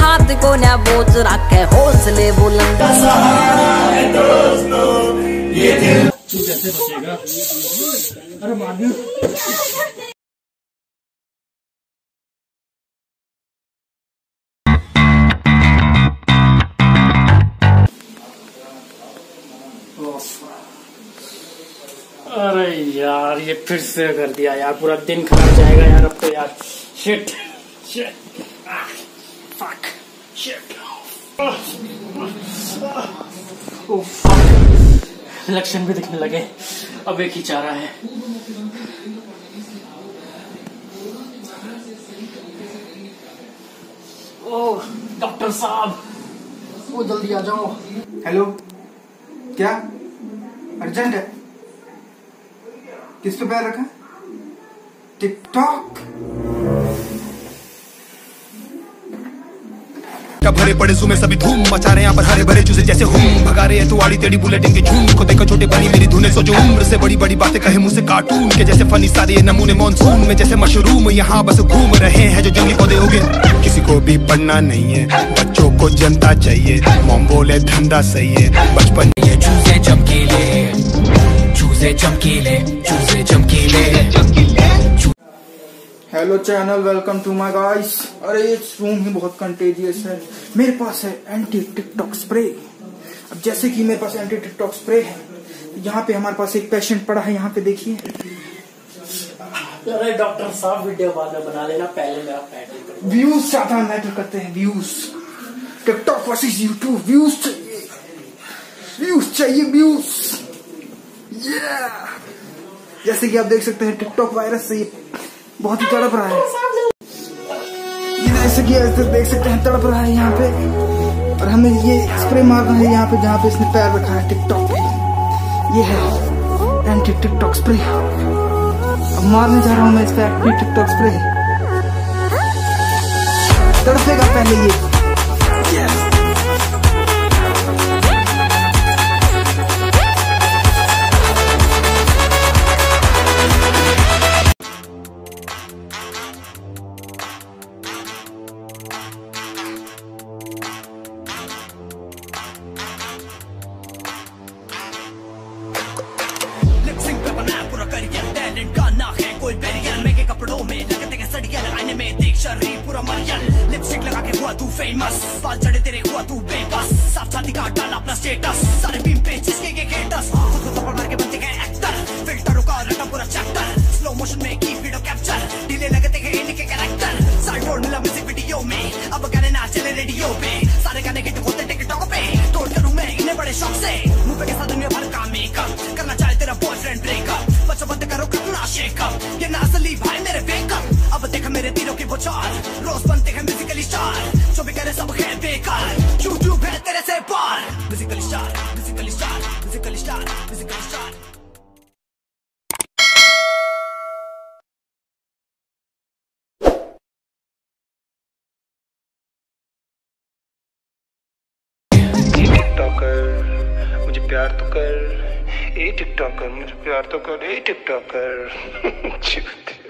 हाथ को ना बोझ रखे हौसले बुलंद। तू कैसे बचेगा। अरे माधु अरे यार ये फिर से कर दिया यार। पूरा दिन खराब जाएगा यार अब तो यार। शिट शिट फक शिट लक्षण भी दिखने लगे। अब एक ही चारा है। ओह डॉक्टर साहब। वो जल्दी आ जाओ। हेलो? क्या? अर्जेंट है? किस पे पैर रखा? टिकटॉक? क्या भरे पड़े सुमे सभी धूम मचा रहे यहाँ पर हरे भरे चूसे जैसे हूम। भगा रहे हैं तू आड़ी टेढ़ी बुलेटिन के झूम। को देखो छोटे बनी मेरी धुने सो जो उम्र से बड़ी बड़ी बातें कहे मुझसे कार्टून के जैसे फनी सारे नमूने मॉनसून में जैसे मशरूम यहाँ बस घूम रहे हैं जो जंगली पौधे उगे किसी को भी पढ़ना नहीं है, बच्चों को जनता चाहिए। मोम बोले, धंधा सही है, बचपन। चूजे चमकीले चूजे चमकीले चूजे चमकीले। Hello channel welcome to my guys अरे ये रूम ही बहुत कंटेजियस है। मेरे पास है एंटी टिकटॉक स्प्रे अब जैसे कि मेरे पास एंटी टिकटॉक स्प्रे है यहाँ पे हमारे पास एक पेशेंट पड़ा है यहाँ पे देखिए। अरे डॉक्टर साहब वीडियो बाद में बना लेना पहले मेरा पैटर्न व्यूज़ ज़्यादा मैटर करते हैं views TikTok versus YouTube views चाहिए व्यूज़ चाहिए व्यूज़ जैसे कि आप देख सकते हैं टिकटॉक वायरस से ये बहुत ही तड़प रहा है। ये जैसे कि देख सकते हैं, तड़प रहा है यहाँ पे। और हमें ये स्प्रे मारना है यहाँ पे, जहाँ पे इसने पैर रखा है टिकटॉक पे। ये है एंटी टिकटॉक स्प्रे अब मारने जा रहा हूँ मैं इसका एंटी टिकटॉक स्प्रे तड़पेगा पहले ये। बना करियर टैलेंट का ना है कोई बैरियर मैं के कपड़ों में लगते के सड़िया लगाने में देख शर्री पूरा मरियल लिपस्टिक लगा के हुआ तू फ़ेमस बाल चढ़े तेरे हुआ तू बेबस साफ़ छाती का डाला अपना स्टेटस सारे बीम पे जिसके के गेटस खुद को थप्पड़ मार के बनते गए एक्टर फिल्टरों का रटा पूरा चैप्टर स्लो मोशन में की वीडियो कैप्चर डिले लगते गए इनके कैरेक्टर साइड रोड मिला म्यूज़िक वीडियो में, अब गाने ना चले रेडियो पे। सारे गाने हिट होते टिकटॉक पे। तोड़ करूँ मैं इन्हें बड़े शौक से। मुँह पे के साथ तीरों रोज बनते हैं म्यूजिकली स्टार जो भी करे सब है बेकार। यूट्यूब है तेरे से पार। Musically star musically star musically star musically star मुझे प्यार तो कर। ए टिकटॉकर मुझे प्यार तो कर। ए टिकटॉकर